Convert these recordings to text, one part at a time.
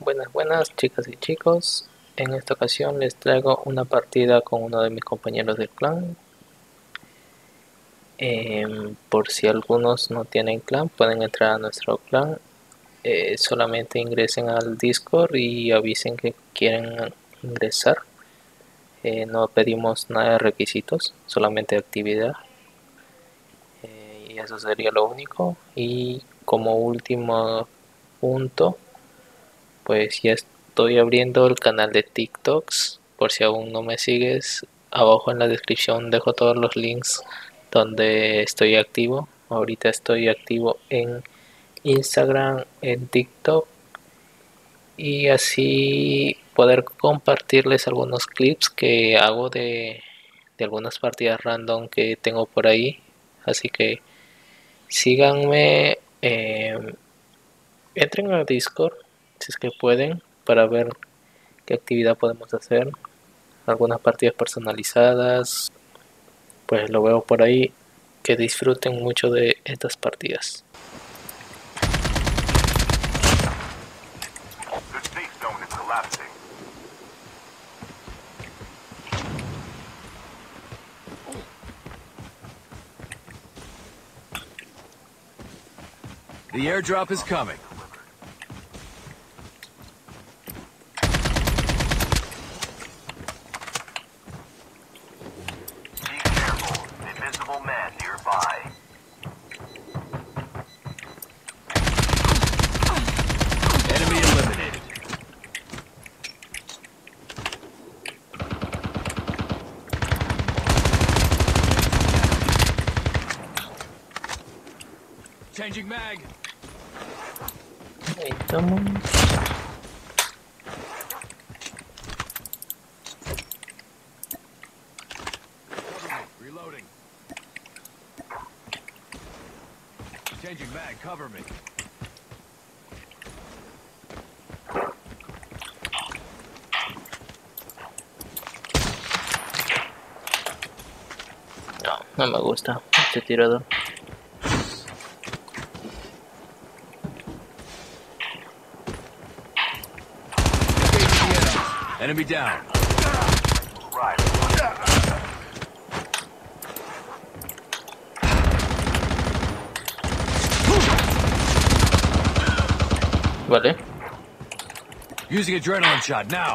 Buenas, buenas chicas y chicos. En esta ocasión les traigo una partida con uno de mis compañeros del clan. Em, por si algunos no tienen clan, pueden entrar a nuestro clan. Eh, solamente ingresen al Discord y avisen que quieren ingresar. Eh, no pedimos nada de requisitos, solamente actividad. Eh, y eso sería lo único. Y como último punto, pues ya estoy abriendo el canal de TikToks. Por si aún no me sigues, abajo en la descripción dejo todos los links donde estoy activo. Ahorita estoy activo en Instagram, en TikTok y así poder compartirles algunos clips que hago de, de algunas partidas random que tengo por ahí. Así que síganme, eh, entren a Discord si es que pueden para ver qué actividad podemos hacer. Algunas partidas personalizadas, pues lo veo por ahí. Que disfruten mucho de estas partidas. The airdrop is coming. Be careful. Invisible man nearby. Enemy eliminated. Changing mag. Changing. Cover me. No me gusta este tirador. Enemy down. Right. Vale. Eh? Using adrenaline shot now.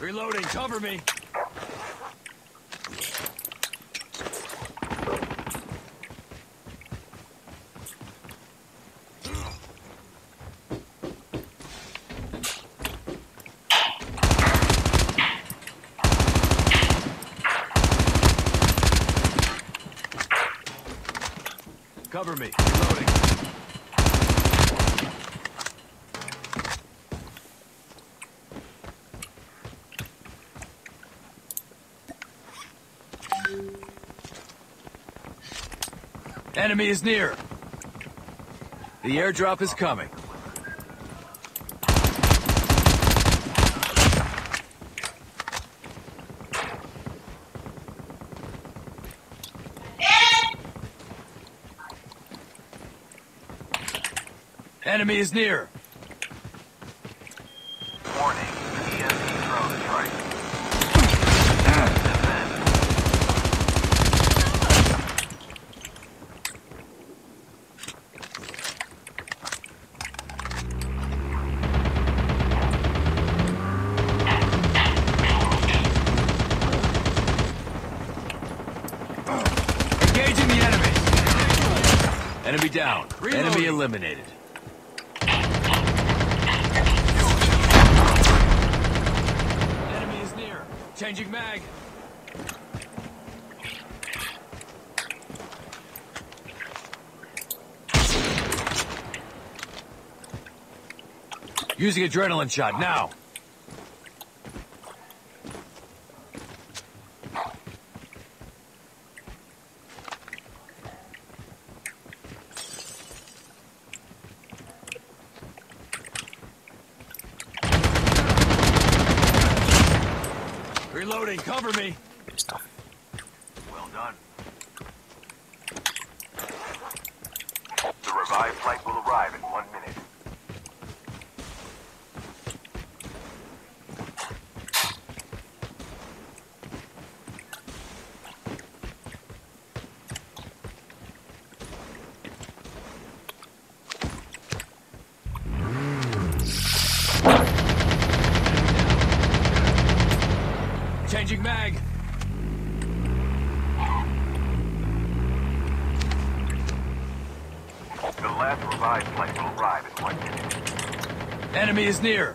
Reloading. Cover me. Cover me. Reloading. Enemy is near. The airdrop is coming. Enemy is near. Warning. EMP drone strike. Engaging the enemy. Enemy down. Enemy eliminated. Enemy is near. Changing mag. Using adrenaline shot now. Cover me. Listo. Well done. The revived flight will arrive in one minute. Changing mag. The last revived flight will arrive in one minute. Enemy is near.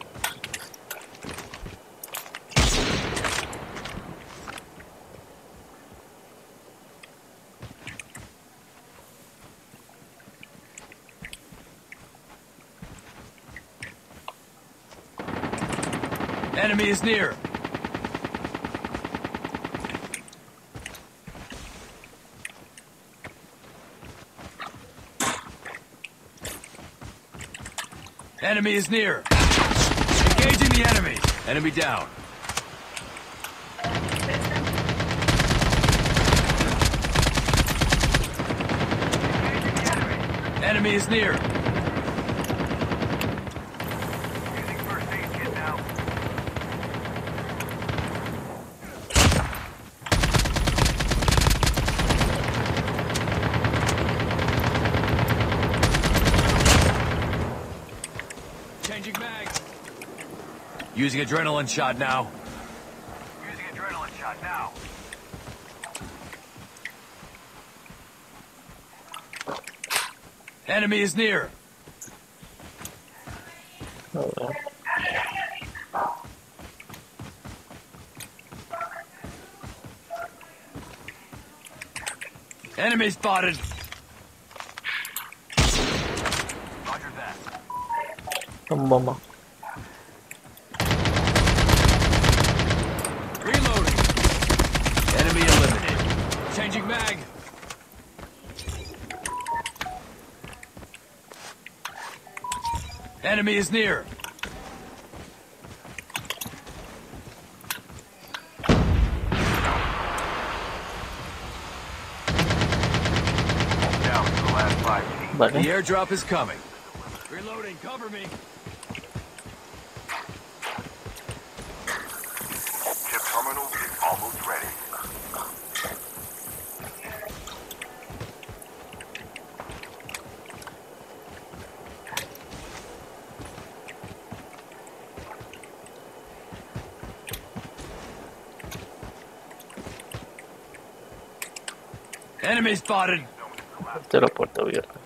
Enemy is near. Enemy is near. Engaging the enemy. Enemy down. Enemy is near. Using first aid kit now. Changing mag. Using adrenaline shot now. Using adrenaline shot now. Enemy is near. A ver. Enemy spotted. Roger that. Un bomba. Reloading. Enemy eliminated. Changing mag. Enemy is near. Down to the last five. The airdrop is coming. Reloading. Cover me. Enemy spotted. Te la puerta abierta.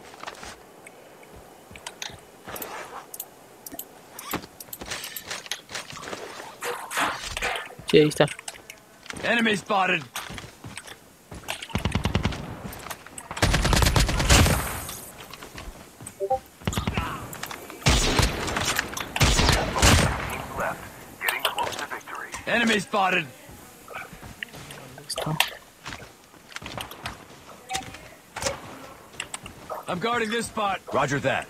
Sí, ahí está. Enemy spotted. Teams left. Getting close to victory. Enemy spotted. I'm guarding this spot. Roger that.